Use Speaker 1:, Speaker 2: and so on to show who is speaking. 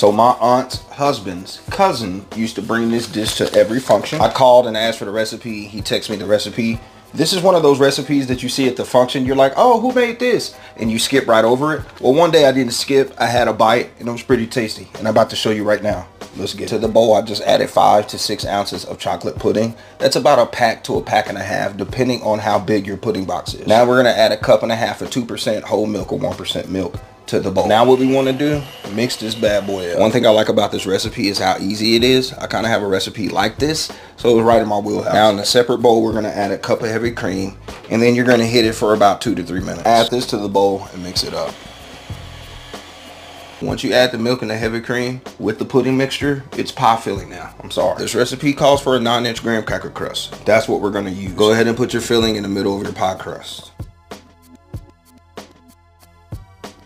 Speaker 1: So my aunt's husband's cousin used to bring this dish to every function. I called and asked for the recipe. He texted me the recipe. This is one of those recipes that you see at the function. You're like, oh, who made this? And you skip right over it. Well, one day I didn't skip. I had a bite and it was pretty tasty. And I'm about to show you right now. Let's get to the bowl. I just added five to six ounces of chocolate pudding. That's about a pack to a pack and a half, depending on how big your pudding box is. Now we're gonna add a cup and a half of 2% whole milk or 1% milk to the bowl. Now what we want to do, mix this bad boy up. One thing I like about this recipe is how easy it is. I kind of have a recipe like this, so it's right in my wheelhouse. Now in a separate bowl, we're going to add a cup of heavy cream, and then you're going to hit it for about two to three minutes. Add this to the bowl and mix it up. Once you add the milk and the heavy cream with the pudding mixture, it's pie filling now. I'm sorry. This recipe calls for a 9 inch graham cracker crust. That's what we're gonna use. Go ahead and put your filling in the middle of your pie crust.